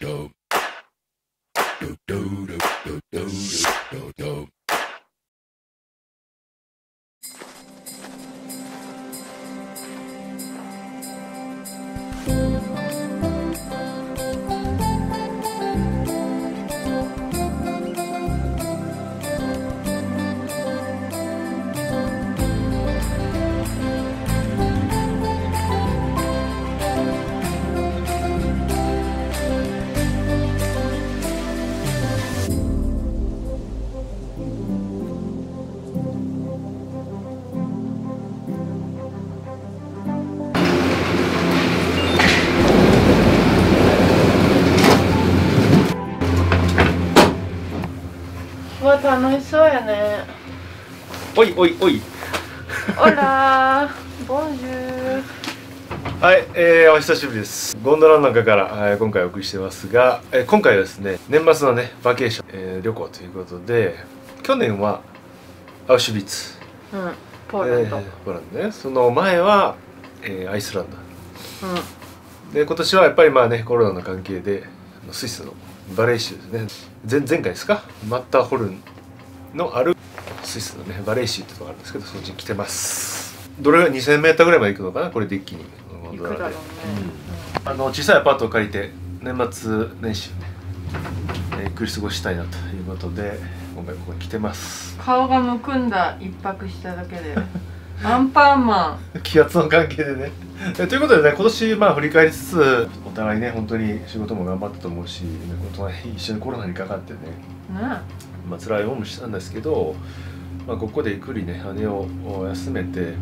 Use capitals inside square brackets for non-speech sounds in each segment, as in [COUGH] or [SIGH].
do do do do 楽しそうやね。おいおいおい。オラーボンジューはい、えー、お久しぶりです。ゴンドラの中から、えー今回お送りしてますが、えー今回はですね年末のねバケーション、えー旅行ということで去年はアウシュビッツ。うんポーランド、えーポーランドね。その前は、えーアイスランド。で今年はやっぱりまあねコロナの関係でスイスのバレー州ですね。前前回ですか？マッターホルンのあるスイスのねバレー州ってとこあるんですけどそっちに来てます。どれが 2000m ぐらいまで行くのかな？これで一気に。行くだろうね、あの小さいアパートを借りて年末年始をね、えーゆっくり過ごしたいなということで今回ここに来てます。顔がむくんだ一泊しただけで。アンパンマ [LAUGHS] 気圧の関係でね。えということでね今年まあ振り返りつつお互いね本当に仕事も頑張ったと思うし、ね、お互い一緒にコロナにかかってね、ンねまあ辛い思いもしたんですけど、まあ、ここでゆっくりね姉を休めて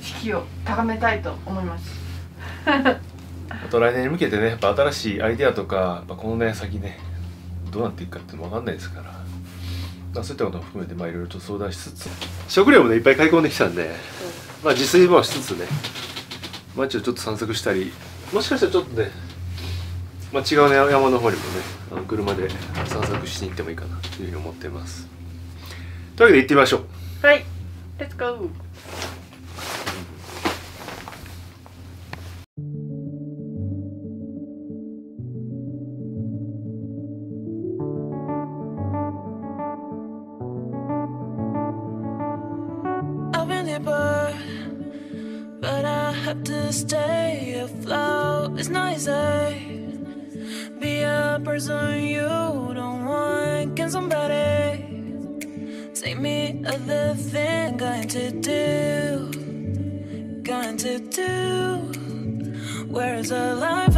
士気を高めたいと思います。[LAUGHS] あと来年に向けてねやっぱ新しいアイデアとかこのね先ねどうなっていくかっていうのも分かんないですから、まあ、そういったことも含めてまあいろいろと相談しつつ食料もねいっぱい買い込んできたんで、まあ、自炊もしつつね街をちょっと散策したりもしかしたらちょっとね、まあ、違う、ね、山の方にもねあの車で散策しに行ってもいいかなというふうに思っています。というわけで行ってみましょう。はい。レッツゴー but I have to stay afloat. It's not person you don't want. Can somebody take me other thing going to do? Going to do? Where is the life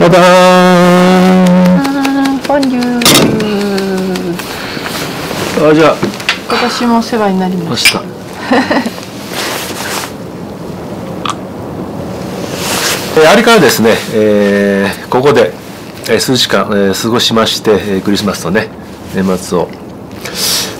ただーボンジューあじゃあ。今年もお世話になりましした [LAUGHS] えーあれからですね、えーここでえー数時間、えー過ごしまして、えークリスマスとね年末を、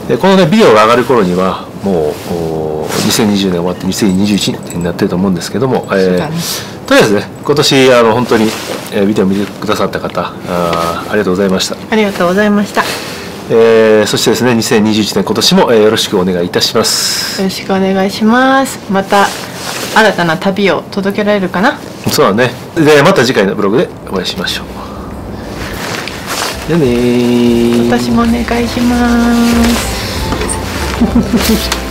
えーこのねビデオが上がる頃にはもうおー2020年終わって2021年になってると思うんですけども、えーとりあえずね今年あの本当に、えービデオ見てくださった方あーありがとうございました、ありがとうございました。よえーそしてですね2021年今年も、えーよろしくお願いいたします。ろしくお願いします。また新たな旅を届けられるかな？そうだね。でまた次回のブログでお会いしましょう。じゃあねー。私もお願いします [LAUGHS]